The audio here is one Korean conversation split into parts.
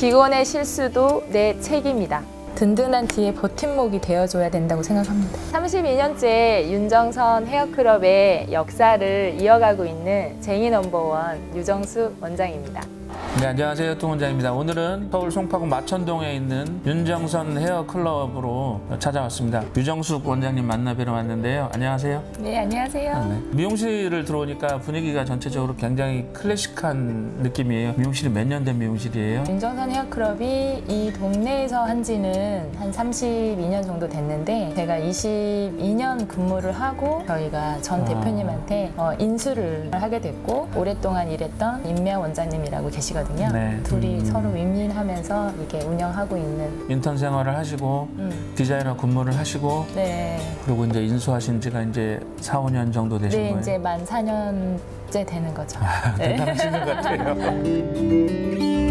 직원의 실수도 내 책임이다. 든든한 뒤에 버팀목이 되어줘야 된다고 생각합니다. 32년째 윤정선 헤어클럽의 역사를 이어가고 있는 제이 넘버원 유정수 원장입니다. 네, 안녕하세요. tung 원장입니다. 오늘은 서울 송파구 마천동에 있는 윤정선 헤어클럽으로 찾아왔습니다. 유정숙 원장님 만나 뵈러 왔는데요. 안녕하세요. 네, 안녕하세요. 네. 미용실을 들어오니까 분위기가 전체적으로 굉장히 클래식한 느낌이에요. 미용실이 몇 년 된 미용실이에요? 윤정선 헤어클럽이 이 동네에서 한 지는 한 32년 정도 됐는데 제가 22년 근무를 하고 저희가 전 아. 대표님한테 어, 인수를 하게 됐고 오랫동안 일했던 임미아 원장님이라고 계시거든요. 네. 둘이 음. 서로 윈윈하면서 이게 운영하고 있는 인턴 생활을 하시고 음. 디자이너 근무를 하시고 네. 그리고 이제 인수하신 지가 이제 4, 5년 정도 되신 네, 거예요. 이제 만 4년째 되는 거죠. 네. 대단하신 것 같아요.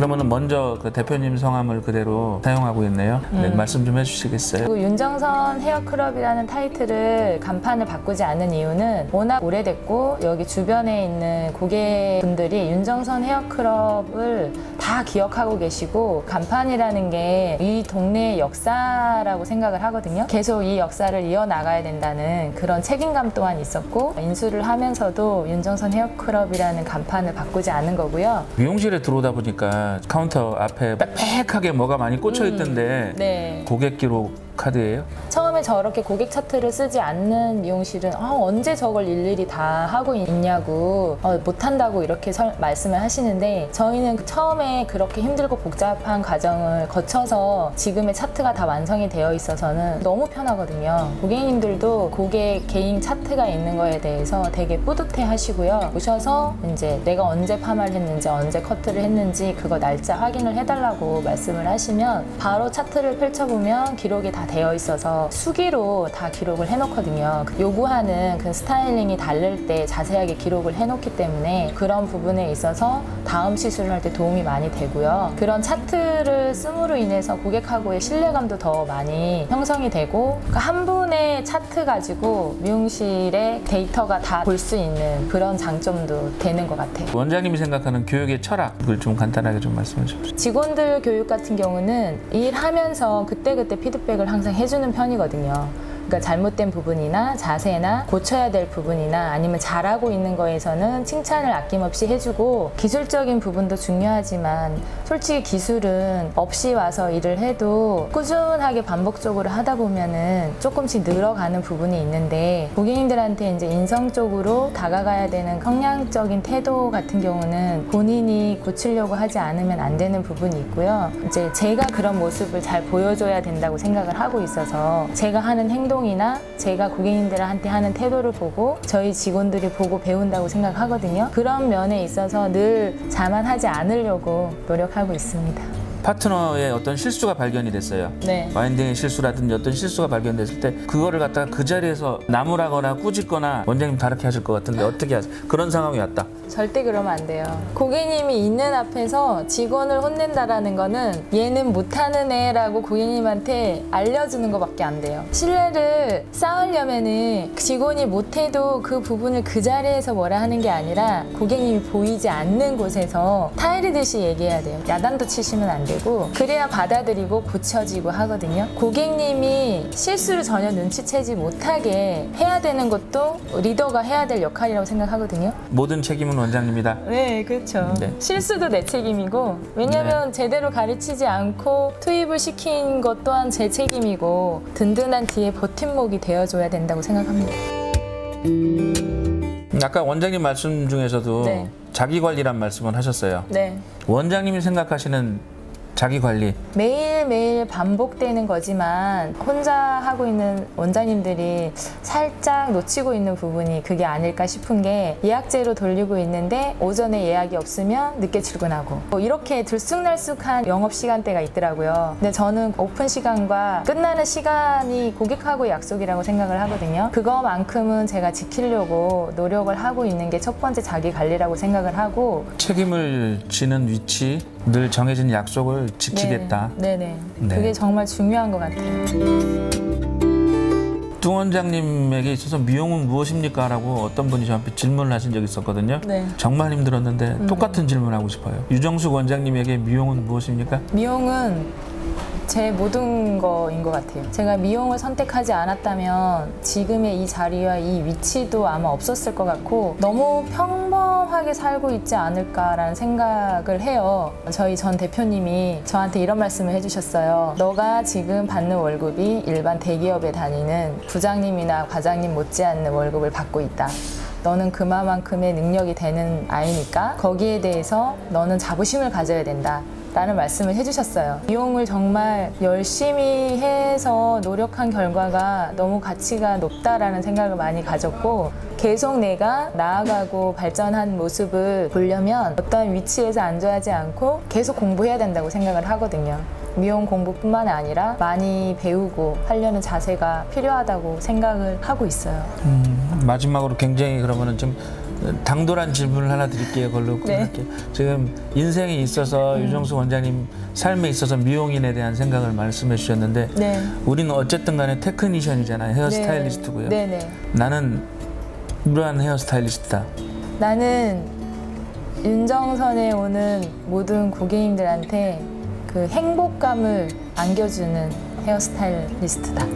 그러면은 먼저 그 대표님 성함을 그대로 사용하고 있네요. 네, 음. 말씀 좀 해주시겠어요? 그리고 윤정선 헤어클럽이라는 타이틀을 간판을 바꾸지 않은 이유는 워낙 오래됐고 여기 주변에 있는 고객분들이 윤정선 헤어클럽을 다 기억하고 계시고 간판이라는 게 이 동네의 역사라고 생각을 하거든요. 계속 이 역사를 이어나가야 된다는 그런 책임감 또한 있었고 인수를 하면서도 윤정선 헤어클럽이라는 간판을 바꾸지 않은 거고요. 미용실에 들어오다 보니까 카운터 앞에 빽빽하게 뭐가 많이 꽂혀 있던데 네. 고객 기록 카드예요? 처음에 저렇게 고객 차트를 쓰지 않는 미용실은 아, 언제 저걸 일일이 다 하고 있냐고 어, 못한다고 이렇게 설- 말씀을 하시는데 저희는 그 처음에 그렇게 힘들고 복잡한 과정을 거쳐서 지금의 차트가 다 완성이 되어 있어서는 너무 편하거든요. 고객님들도 고객 개인 차트가 있는 거에 대해서 되게 뿌듯해 하시고요. 오셔서 이제 내가 언제 파마를 했는지 언제 커트를 했는지 그거 날짜 확인을 해달라고 말씀을 하시면 바로 차트를 펼쳐보면 기록이 다 되어 있어서 수기로 다 기록을 해놓거든요. 그 요구하는 그 스타일링이 다를 때 자세하게 기록을 해놓기 때문에 그런 부분에 있어서 다음 시술을 할 때 도움이 많이 되고요. 그런 차트를 씀으로 인해서 고객하고의 신뢰감도 더 많이 형성이 되고 그러니까 한 분의 차트 가지고 미용실의 데이터가 다 볼 수 있는 그런 장점도 되는 것 같아요. 원장님이 생각하는 교육의 철학을 좀 간단하게 좀 말씀해 주십시오. 직원들 교육 같은 경우는 일하면서 그때그때 피드백을 항상 해주는 편이거든요. 그러니까 잘못된 부분이나 자세나 고쳐야 될 부분이나 아니면 잘하고 있는 거에서는 칭찬을 아낌없이 해주고 기술적인 부분도 중요하지만 솔직히 기술은 없이 와서 일을 해도 꾸준하게 반복적으로 하다 보면은 조금씩 늘어가는 부분이 있는데 고객님들한테 이제 인성적으로 다가가야 되는 성량적인 태도 같은 경우는 본인이 고치려고 하지 않으면 안 되는 부분이 있고요. 이제 제가 그런 모습을 잘 보여줘야 된다고 생각을 하고 있어서 제가 하는 행동이나 제가 고객님들한테 하는 태도를 보고 저희 직원들이 보고 배운다고 생각하거든요. 그런 면에 있어서 늘 자만하지 않으려고 노력하고 있습니다. 파트너의 어떤 실수가 발견이 됐어요. 네. 마인딩의 실수라든지 어떤 실수가 발견됐을 때 그거를 갖다가 그 자리에서 나무라거나 꾸짖거나 원장님 다르게 하실 것 같은데 어떻게 하세요? 그런 상황이 왔다. 절대 그러면 안 돼요. 고객님이 있는 앞에서 직원을 혼낸다라는 거는 얘는 못하는 애라고 고객님한테 알려주는 것밖에 안 돼요. 신뢰를 쌓으려면은 직원이 못해도 그 부분을 그 자리에서 뭐라 하는 게 아니라 고객님이 보이지 않는 곳에서 타이르듯이 얘기해야 돼요. 야단도 치시면 안 되고 그래야 받아들이고 고쳐지고 하거든요. 고객님이 실수를 전혀 눈치채지 못하게 해야 되는 것도 리더가 해야 될 역할이라고 생각하거든요. 모든 책임은 원장님이다. 네, 그렇죠. 네. 실수도 내 책임이고, 왜냐면 제대로 가르치지 않고 투입을 시킨 것 또한 제 책임이고, 든든한 뒤에 버팀목이 되어줘야 된다고 생각합니다. 아까 원장님 말씀 중에서도 네. 자기 관리란 말씀을 하셨어요. 네. 원장님이 생각하시는 자기 관리 매일매일 반복되는 거지만 혼자 하고 있는 원장님들이 살짝 놓치고 있는 부분이 그게 아닐까 싶은 게 예약제로 돌리고 있는데 오전에 예약이 없으면 늦게 출근하고 뭐 이렇게 들쑥날쑥한 영업 시간대가 있더라고요. 근데 저는 오픈 시간과 끝나는 시간이 고객하고 약속이라고 생각을 하거든요. 그거만큼은 제가 지키려고 노력을 하고 있는 게 첫 번째 자기 관리라고 생각을 하고 책임을 지는 위치 늘 정해진 약속을 지키겠다. 네, 네. 네. 그게 정말 중요한 것 같아요. 뚱 원장님에게 있어서 미용은 무엇입니까? 라고 어떤 분이 저한테 질문을 하신 적이 있었거든요. 네. 정말 힘들었는데 똑같은 질문을 하고 싶어요. 유정숙 원장님에게 미용은 무엇입니까? 미용은 제 모든 거인 것 같아요. 제가 미용을 선택하지 않았다면 지금의 이 자리와 이 위치도 아마 없었을 것 같고 너무 평범하게 살고 있지 않을까라는 생각을 해요. 저희 전 대표님이 저한테 이런 말씀을 해주셨어요. 너가 지금 받는 월급이 일반 대기업에 다니는 부장님이나 과장님 못지않는 월급을 받고 있다. 너는 그만큼의 능력이 되는 아이니까 거기에 대해서 너는 자부심을 가져야 된다. 라는 말씀을 해주셨어요. 미용을 정말 열심히 해서 노력한 결과가 너무 가치가 높다라는 생각을 많이 가졌고 계속 내가 나아가고 발전한 모습을 보려면 어떤 위치에서 안주하지 않고 계속 공부해야 된다고 생각을 하거든요. 미용 공부뿐만 아니라 많이 배우고 하려는 자세가 필요하다고 생각을 하고 있어요. 음, 마지막으로 굉장히 그러면은 좀 당돌한 질문을 하나 드릴게요. 그걸로 네. 끝낼게요. 지금 인생에 있어서 유정수 원장님 삶에 있어서 미용인에 대한 생각을 말씀해 주셨는데 네. 우리는 어쨌든 간에 테크니션이잖아요. 헤어스타일리스트고요. 네네. 나는 이러한 헤어스타일리스트다. 나는 윤정선에 오는 모든 고객님들한테 그 행복감을 안겨주는 헤어스타일리스트다.